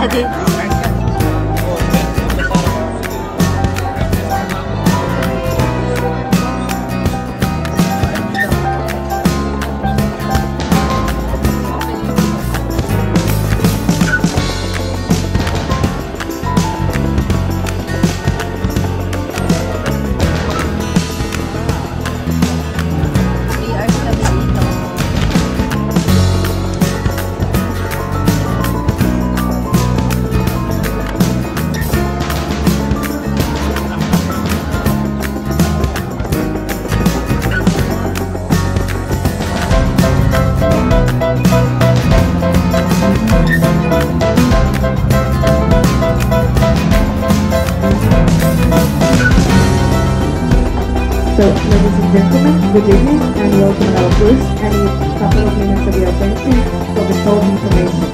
Daddy. Three So, ladies and gentlemen, good evening and welcome to our cruise. I need a couple of minutes of your attention for the short information.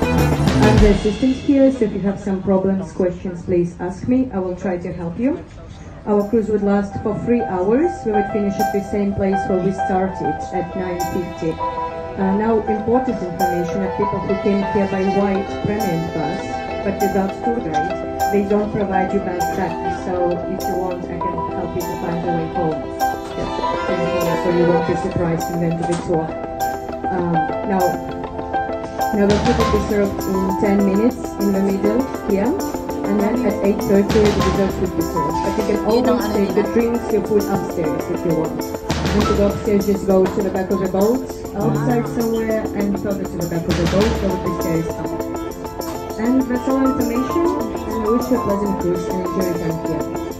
I'm the assistant here, so if you have some problems, questions, please ask me. I will try to help you. Our cruise would last for three hours. We would finish at the same place where we started at 9.50. Uh, now, important information that people who came here by white premium bus, but without tour guide, they don't provide you bus back. So if you want, I can help you to find the way home. Yes, so you won't be surprised in the end of the tour. Um, now, now the food will be served in 10 minutes in the middle here. And then at 8.30 the dessert will be served. But you can always take the drinks, your food upstairs if you want. And to go upstairs, just go to the back of the boat, outside somewhere, and further to the back of the boat, so the stairs up. And that's all information, and I wish you a pleasant cruise and enjoy your time here.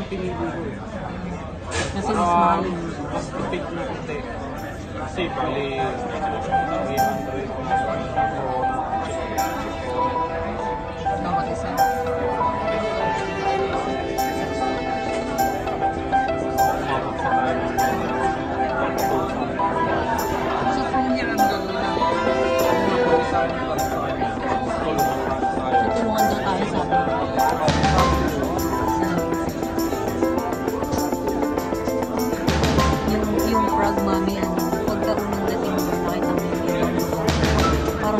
Ang pinili ko. Kasi mas Ah, mahal. mas tipid na konti. Kasi bali,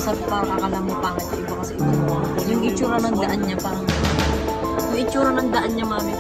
Sa parang akala mo pangit yung iba kasi iba mo. Yung itsura ng daan niya parang, yung itsura ng daan niya mami